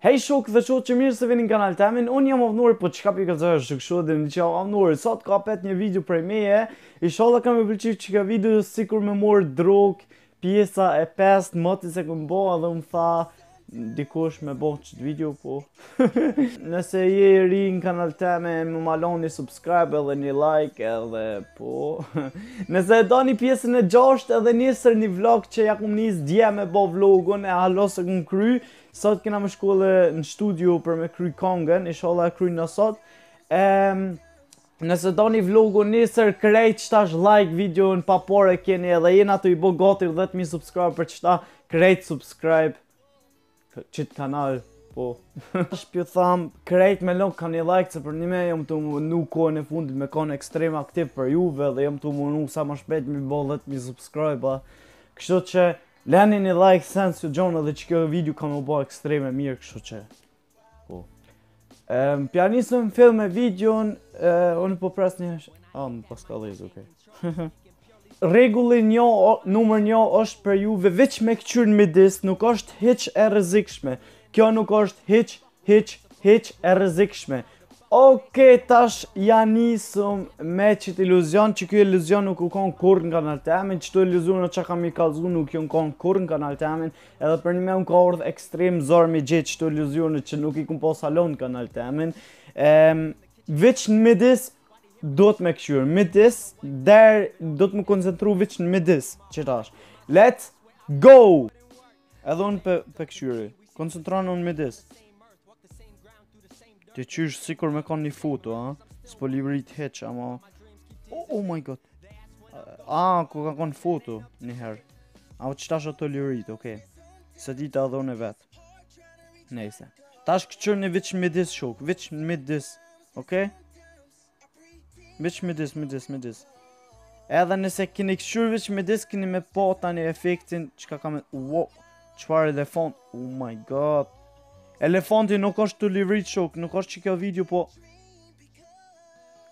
Hej shokë dhe shoqe mirë se vini në kanal temin Unë jam Avnuri po çka pika të zërë shukë shuë edhe një që Avnuri sot ka qet një video prej meje Ishalla ka me ju pëlqy qikjo video sikur me marr drogë Pjesa e pestë moti s'e kom bo edhe më tha dikush me bo qit video po Nëse je i ri në kanal tem ma lon një subscribe edhe një like edhe po Nëse e doni pjesën e gjashtë edhe njiherë një vlog që ja kom nis dje me bo vlogun e hala s'e kom kry Sot kena me shku në studio për me kry kongën, ishalla e kryjmë sot. Ehm... Nëse doni vlogun njiherë krejt qitash like videon papo e e keni edhe jena tu i bo gati 10.000 subscribe për qita krejt subscribe qit kanal po veç p'ju tham krejt me lonë ka një like se përnime jom tu u munu kohën e fundit me konë ekstrem aktiv për juve dhe jom tu u munu sa ma shpejt me i bo 10.000 subscribe a Kështu që Leni një like se s'ju gjon dhe qikjo video ka m'u bo ekstrem e mirë kështu që Po Ehm, p'ja nisim fill me videon Unë po pres një A, ah, më paska dhe izë, okej Rregulli njo, numër njo është për juve veç me kqyr në midis Nuk është hiç e rrezikshme Kjo nuk është hiç Hiç hiç e rrezikshme. Ok, tash ja nisim me qit iluzion, qiky iluzion nuk u konë kurrë në kanal temin, qito iluzione që kom me i kallxu nuk jonë konë kurrë në kanal temin, edhe përnime mu m'ka ardhë ekstrem zor me gjet qito iluzione që nuk i kom pas hala në kanal temin. Ehm, veç në midis, duhet me kqyr, midis, der, duhet m'u koncentru veç në midis, qitash. Let's go! Edhe unë p'e, p'e kqyri Koncentronu në midis Ti qysh sikur me konë një foto, a? S'po luvrit hiç, ama... Oh, oh my god. A, koka konë foto, njëherë. A, o qitash o tu luvrit, oke. Okay. S'e di edhe unë vetë. Nejse. Tash kqyrni veç në midis shokë, veç në midis, oke? Okay? Veç midis, midis, midis. Edhe nëse kini kqyr veç midis, kini me pa tani efektin çka ka me... Wow, çfarë elefant, oh my god. Elefanti nuk është tu luvrit shokë, nuk është qikjo video, po...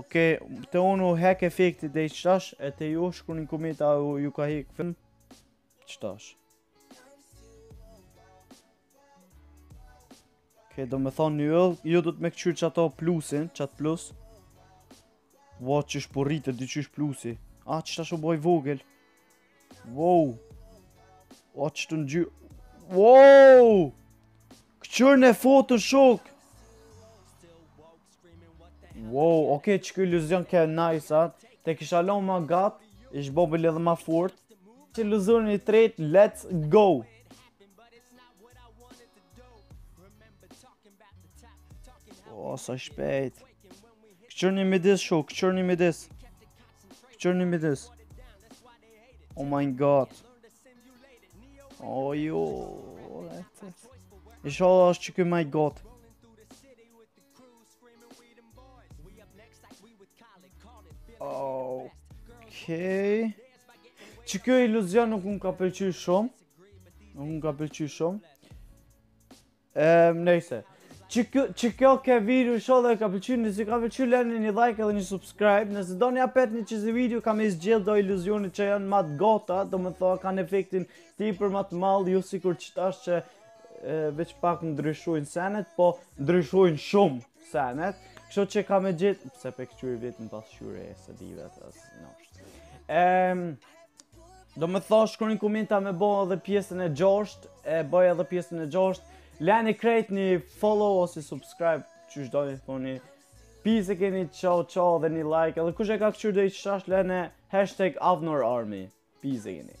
Oke, te unë u hek efekti deri qitash, e te ju shkruni n'komenta a ju ka hek fill qitash. Ke domethonë një yll, jo duhet me kqyr qato plusin, qat plus. Wow, qysh po rritet, dy qysh plusi. A, qitash u bo i vogël. Wow. O, që të në gjy... Wow! Kqyrne foton shokë. Wow, ok, qiky iluzion ke nice, a? Te kisha lon ma gat, ish bo bile edhe ma fort. Qe iluzioni i tret, let's go! O, oh, sa shpejt. Kqyrni n'midis shokë, kqyrni n'midis. Kqyrni n'midis. Oh my god. Oh, jo. Isha dhe është që kjo my god. Okej. Qiky iluzion nuk më ka pëlqy shumë. Nuk më ka pëlqy shumë. Ehm, nejse. Qikjo, qikjo ke video shokë dhe ka pëlqy, nëse ka pëlqy leni një like edhe një subscribe, nëse doni apet një qësi video kam me i zgjedh do iluzione që janë ma t'gata, domethanë kanë efektin tepër ma t'madh, jo sikur qetash që veç pak ndryshojnë senet, po ndryshojnë shumë senet. Kështu që kam me zgjedh, se pe kqyri veten n'pasqyrë e s'e di vetë a asht. Ehm, domethanë shkruni n'komenta me bo edhe pjesën e gjashtë, e boj edhe pjesën e gjashtë. Leni krejt një follow ose subscribe, qysh doni thoni. Peace keni çau çau dhe një like, edhe kush e ka kqyr deri qetash lene hashtag avnorarmy. Peace keni.